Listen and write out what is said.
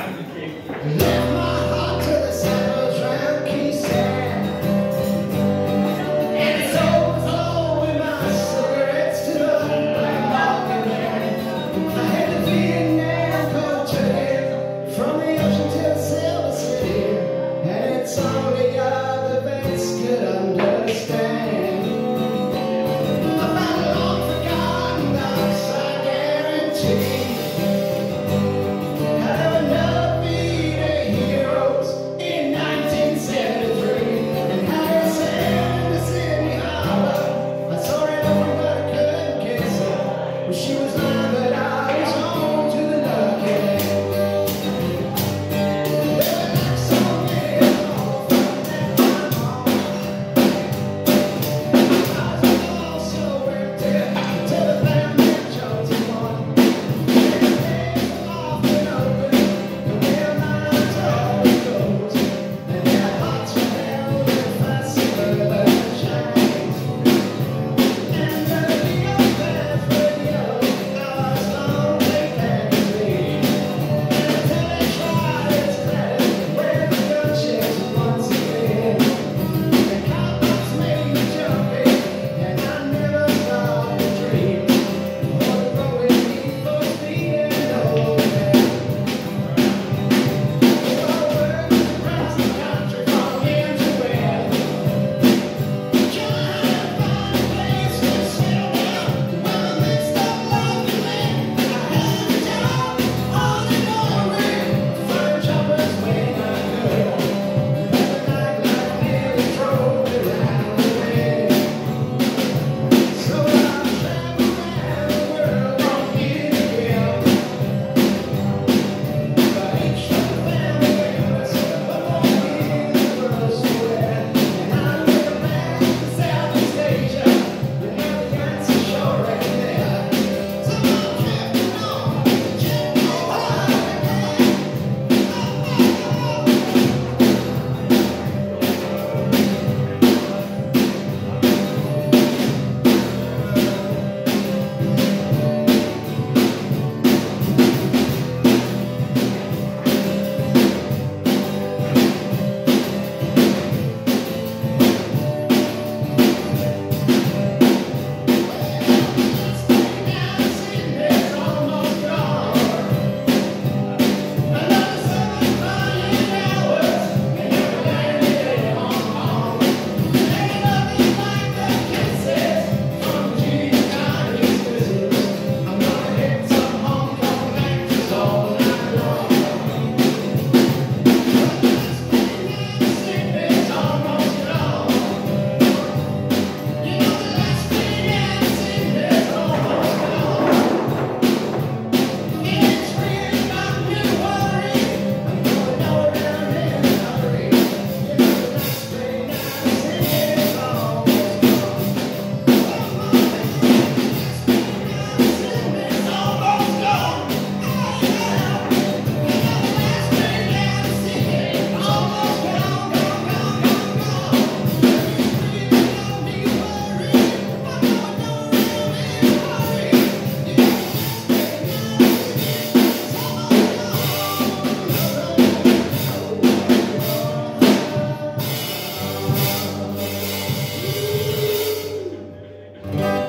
Yeah.